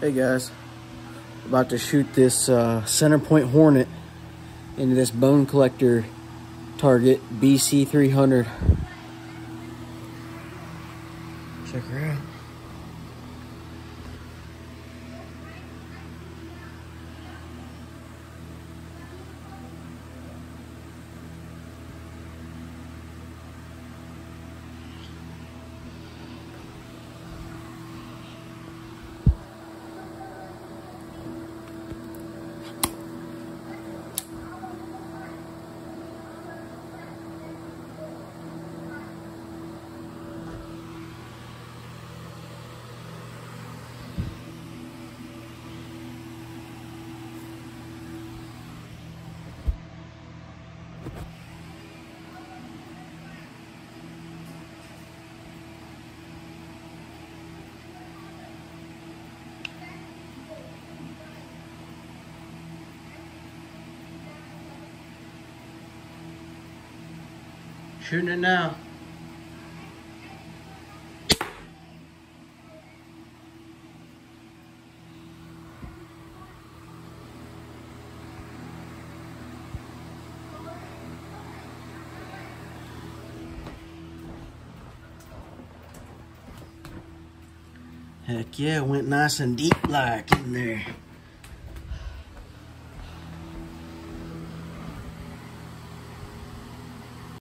Hey guys, about to shoot this uh, Centerpoint hornet into this bone collector target BC300. Check her out. Shooting it now. Heck yeah, went nice and deep like in there.